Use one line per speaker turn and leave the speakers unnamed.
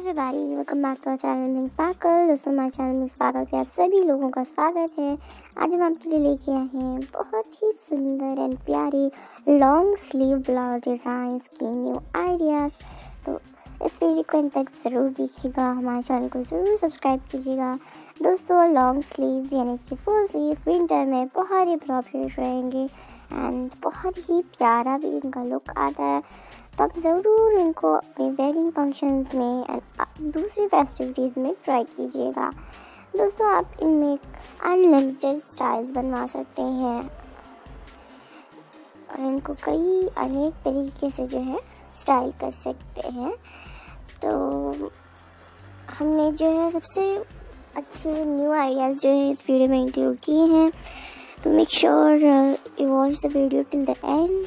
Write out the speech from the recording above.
everybody, welcome back to our channel Sparkle. दोस्तों हमारे channel Ming sparkle के आप सभी लोगों का स्वागत है। आज हम आपके लिए लेके आए हैं बहुत ही सुंदर एंड प्यारी लॉन्ग स्लीव ब्लाउज डिज़ाइंस की न्यू आइडियाज़ तो इस वीडियो को इन तक ज़रूर देखिएगा। हमारे चैनल को ज़रूर सब्सक्राइब कीजिएगा। दोस्तों लॉन्ग स्लीव यानी कि फुल स्लीव विंटर में बहुत ही अप्रोप्रिएट रहेंगे। एंड बहुत ही प्यारा भी इनका लुक आता है। आप ज़रूर इनको अपने वेडिंग फ़ंक्शंस में एंड दूसरी फेस्टिविटीज़ में ट्राई कीजिएगा। दोस्तों, आप इनमें अनलिमिटेड स्टाइल्स बनवा सकते हैं। और इनको कई अनेक तरीके से जो है स्टाइल कर सकते हैं। तो हमने जो है सबसे अच्छे न्यू आइडियाज़ जो है इस वीडियो में इंक्लूड किए हैं। तो make sure you watch the video till the end